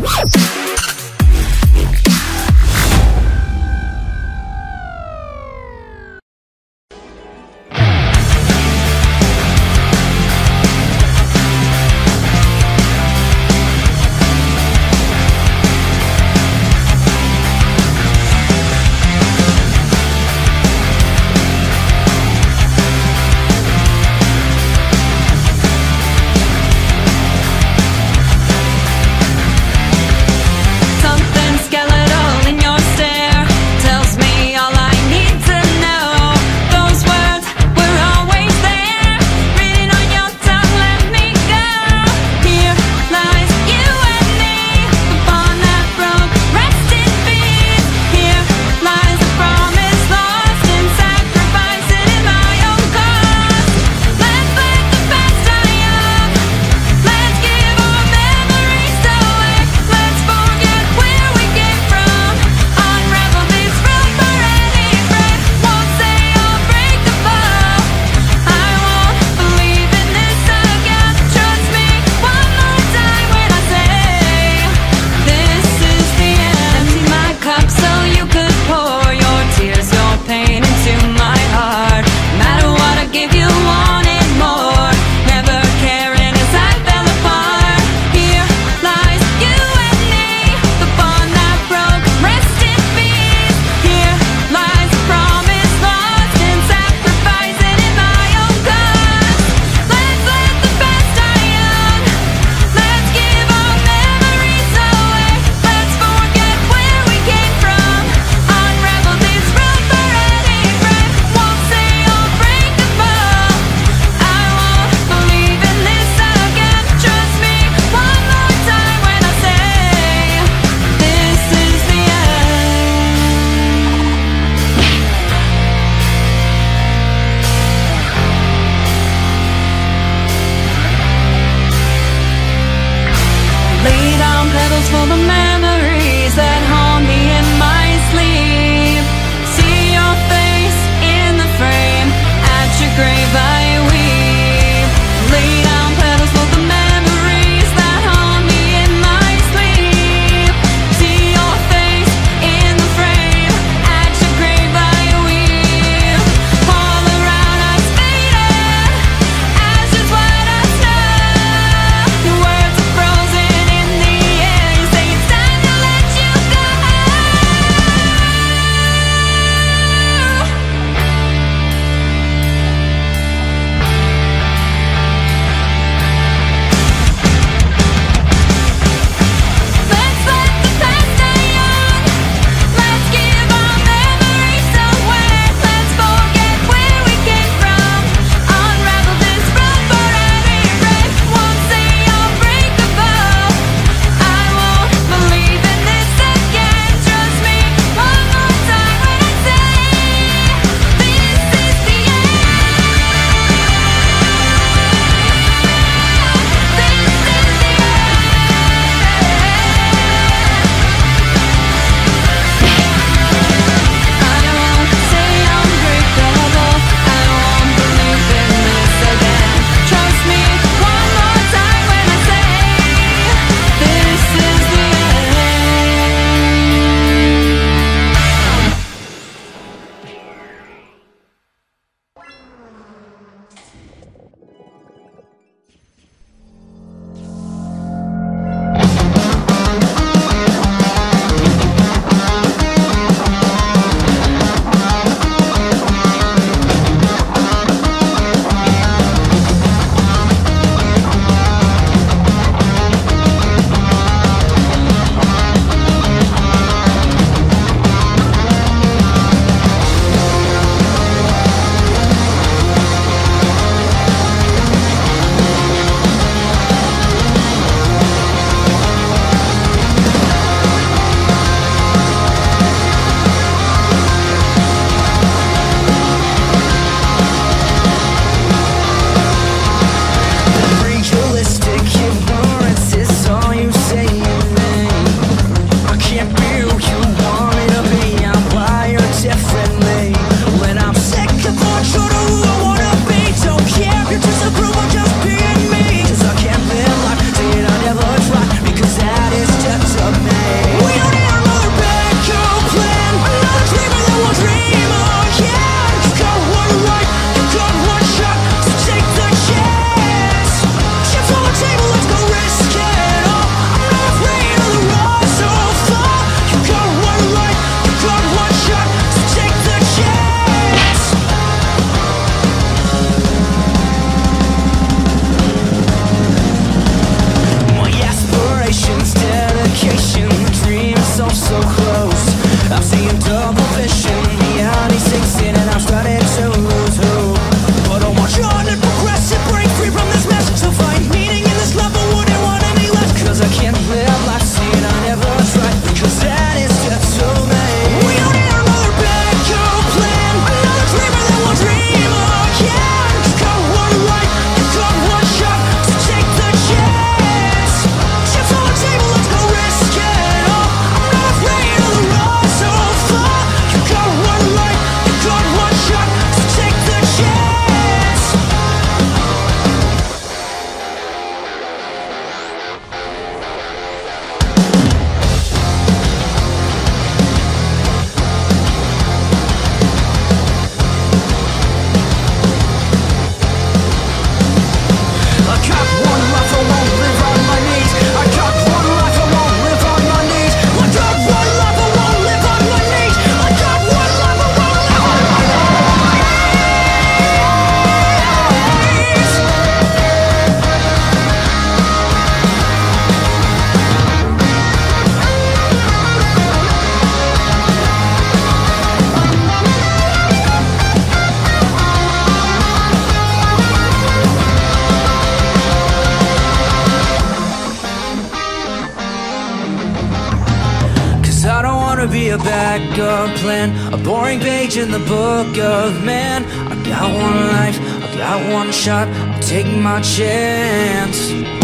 Yeah. A boring page in the book of man. I got one life, I got one shot I'll take my chance.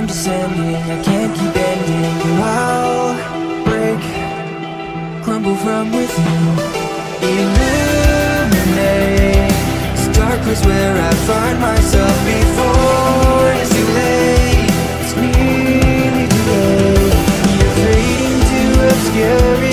I'm descending, I can't keep ending. But I'll break, crumble from within. Illuminate, this darkness where I find myself before. It's too late, it's really too late. You're fading to obscurity.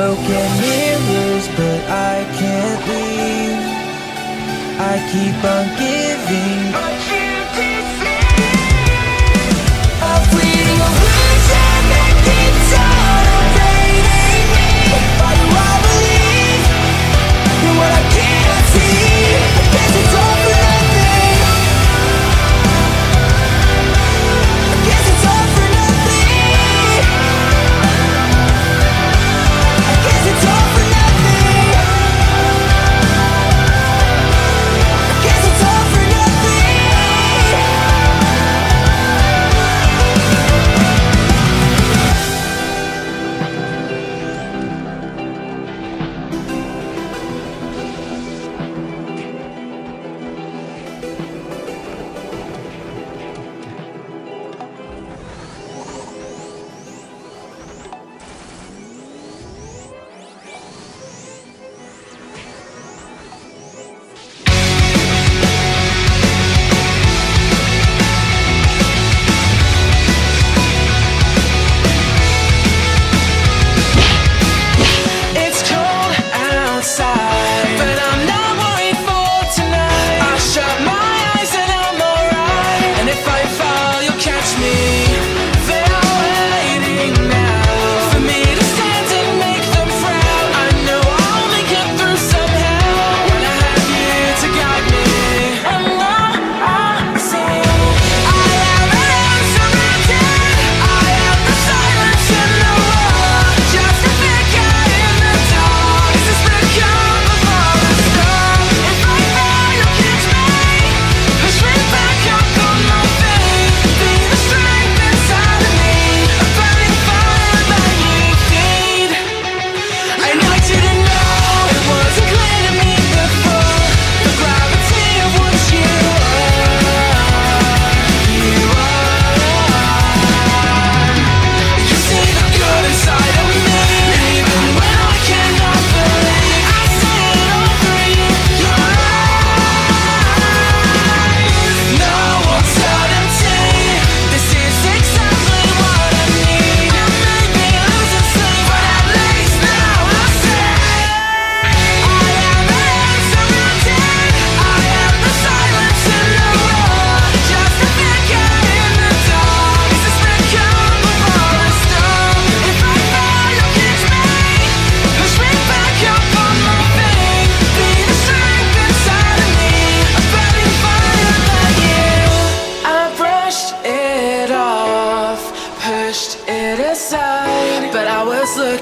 smoke and mirrors, but I can't leave. I keep on giving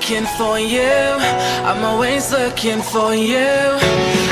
looking for you. I'm always looking for you.